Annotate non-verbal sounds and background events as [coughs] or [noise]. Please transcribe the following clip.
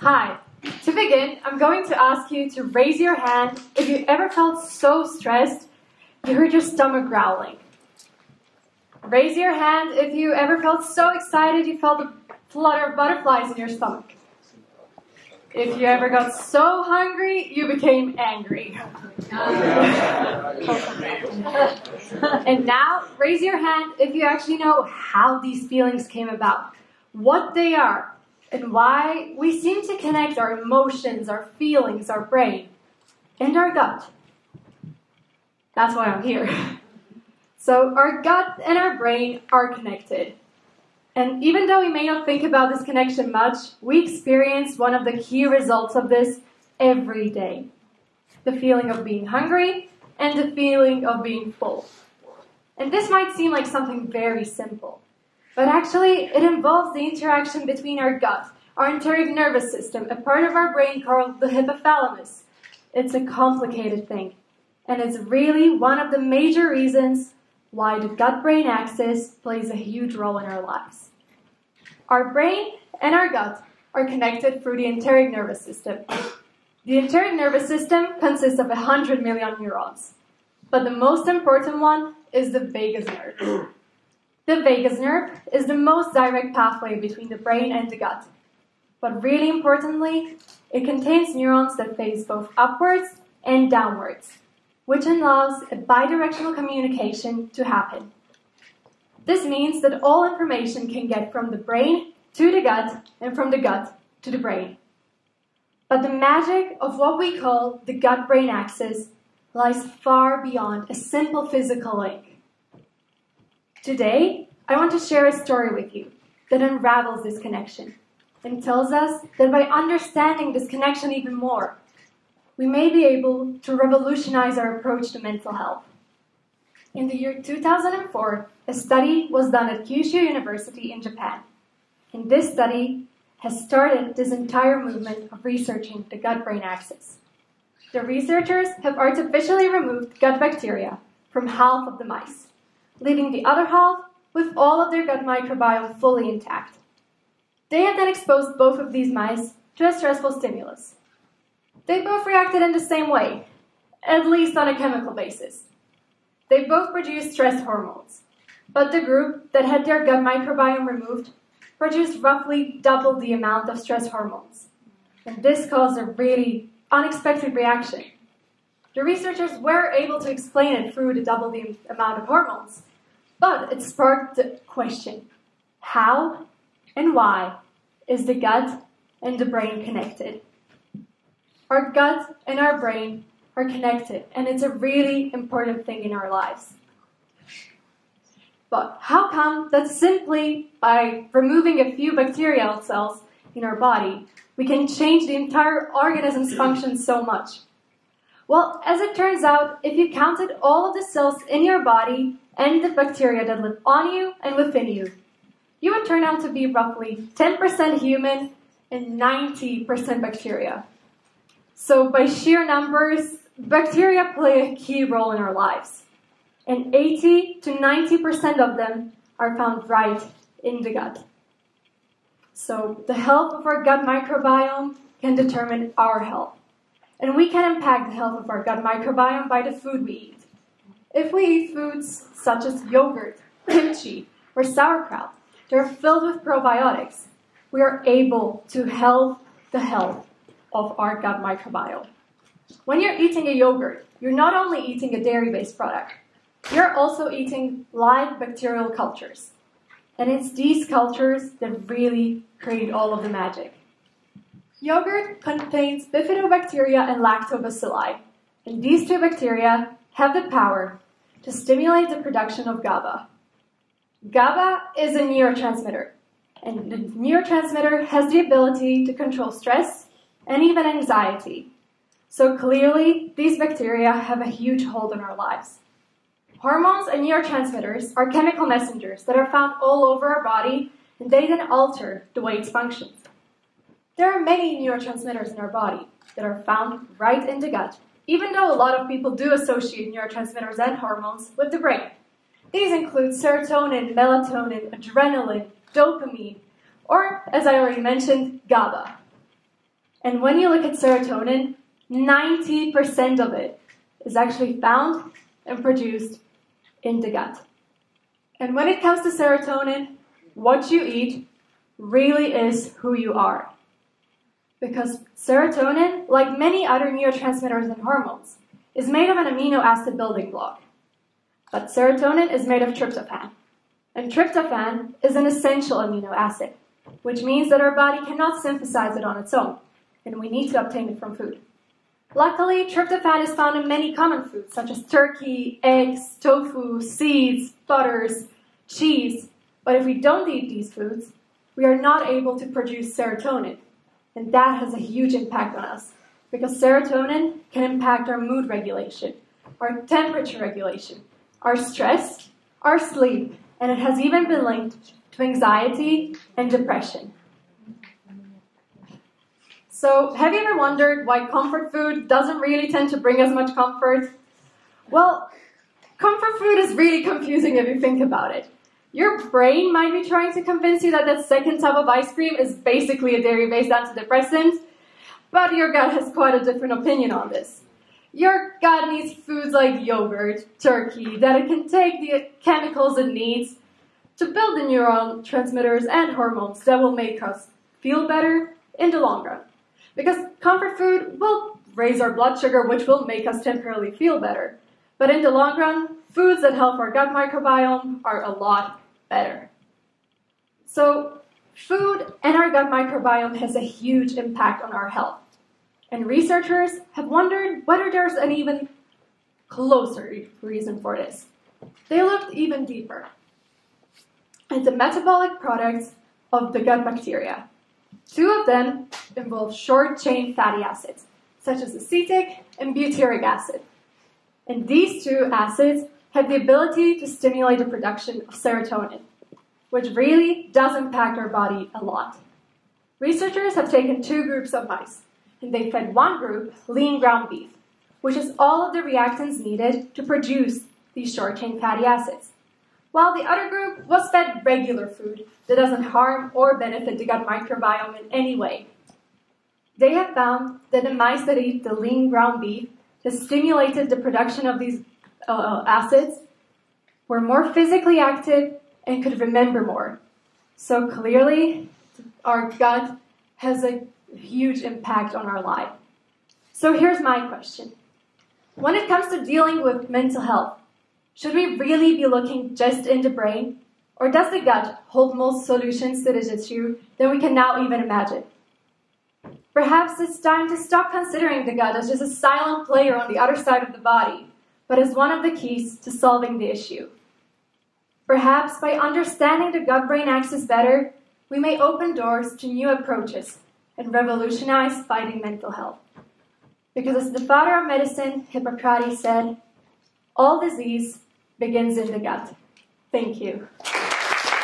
Hi. To begin, I'm going to ask you to raise your hand if you ever felt so stressed you heard your stomach growling. Raise your hand if you ever felt so excited you felt a flutter of butterflies in your stomach. If you ever got so hungry you became angry. [laughs] and now, raise your hand if you actually know how these feelings came about, what they are, and why we seem to connect our emotions, our feelings, our brain, and our gut. That's why I'm here. [laughs] So, our gut and our brain are connected. And even though we may not think about this connection much, we experience one of the key results of this every day the feeling of being hungry and the feeling of being full. And this might seem like something very simple, but actually it involves the interaction between our gut, our enteric nervous system, a part of our brain called the hypothalamus. It's a complicated thing, and it's really one of the major reasons why the gut brain axis plays a huge role in our lives. Our brain and our gut are connected through the enteric nervous system. The enteric nervous system consists of 100 million neurons, but the most important one is the vagus nerve. The vagus nerve is the most direct pathway between the brain and the gut. But really importantly, it contains neurons that face both upwards and downwards, which allows a bidirectional communication to happen. This means that all information can get from the brain to the gut and from the gut to the brain. But the magic of what we call the gut brain axis lies far beyond a simple physical link. Today, I want to share a story with you that unravels this connection and tells us that by understanding this connection even more, we may be able to revolutionize our approach to mental health. In the year 2004, a study was done at Kyushu University in Japan. And this study has started this entire movement of researching the gut brain axis. The researchers have artificially removed gut bacteria from half of the mice, leaving the other half with all of their gut microbiome fully intact. They have then exposed both of these mice to a stressful stimulus. They both reacted in the same way, at least on a chemical basis. They both produced stress hormones, but the group that had their gut microbiome removed produced roughly double the amount of stress hormones. And this caused a really unexpected reaction. The researchers were able to explain it through the double the amount of hormones, but it sparked the question how and why is the gut and the brain connected? Our gut and our brain are connected, and it's a really important thing in our lives. But how come that simply by removing a few bacterial cells in our body, we can change the entire organism's function so much? Well, as it turns out, if you counted all of the cells in your body and the bacteria that live on you and within you, you would turn out to be roughly 10% human and 90% bacteria. So, by sheer numbers, bacteria play a key role in our lives. And 80 to 90% of them are found right in the gut. So, the health of our gut microbiome can determine our health. And we can impact the health of our gut microbiome by the food we eat. If we eat foods such as yogurt, [coughs] kimchi, or sauerkraut they're filled with probiotics, we are able to help the health of our gut microbiome. When you're eating a yogurt, you're not only eating a dairy based product, you're also eating live bacterial cultures. And it's these cultures that really create all of the magic. Yogurt contains bifidobacteria and lactobacilli, and these two bacteria have the power to stimulate the production of GABA. GABA is a neurotransmitter, and the neurotransmitter has the ability to control stress and even anxiety. So clearly, these bacteria have a huge hold on our lives. Hormones and neurotransmitters are chemical messengers that are found all over our body, and they then alter the way it functions. There are many neurotransmitters in our body that are found right in the gut, even though a lot of people do associate neurotransmitters and hormones with the brain. These include serotonin, melatonin, adrenaline, dopamine, or, as I already mentioned, GABA. And when you look at serotonin, 90% of it is actually found and produced in the gut. And when it comes to serotonin, what you eat really is who you are. Because serotonin, like many other neurotransmitters and hormones, is made of an amino acid building block. But serotonin is made of tryptophan. And tryptophan is an essential amino acid, which means that our body cannot synthesize it on its own, and we need to obtain it from food. Luckily, tryptophan is found in many common foods such as turkey, eggs, tofu, seeds, butters, cheese. But if we don't eat these foods, we are not able to produce serotonin. And that has a huge impact on us because serotonin can impact our mood regulation, our temperature regulation, our stress, our sleep, and it has even been linked to anxiety and depression. So, have you ever wondered why comfort food doesn't really tend to bring as much comfort? Well, comfort food is really confusing if you think about it. Your brain might be trying to convince you that that second tub of ice cream is basically a dairy based antidepressant, but your gut has quite a different opinion on this. Your gut needs foods like yogurt, turkey, that it can take the chemicals it needs to build the neurotransmitters and hormones that will make us feel better in the long run. Because comfort food will raise our blood sugar, which will make us temporarily feel better. But in the long run, foods that help our gut microbiome are a lot better. So, food and our gut microbiome has a huge impact on our health. And researchers have wondered whether there's an even closer reason for this. They looked even deeper at the metabolic products of the gut bacteria. Two of them involve short chain fatty acids, such as acetic and butyric acid. And these two acids have the ability to stimulate the production of serotonin, which really does impact our body a lot. Researchers have taken two groups of mice, and they fed one group lean ground beef, which is all of the reactants needed to produce these short chain fatty acids while the other group was fed regular food that doesn't harm or benefit the gut microbiome in any way. They have found that the mice that eat the lean ground beef that stimulated the production of these uh, acids were more physically active and could remember more. So clearly, our gut has a huge impact on our life. So here's my question. When it comes to dealing with mental health, should we really be looking just in the brain? Or does the gut hold more solutions to this issue than we can now even imagine? Perhaps it's time to stop considering the gut as just a silent player on the other side of the body, but as one of the keys to solving the issue. Perhaps by understanding the gut brain axis better, we may open doors to new approaches and revolutionize fighting mental health. Because as the father of medicine, Hippocrates said, all disease begins in the gut. Thank you.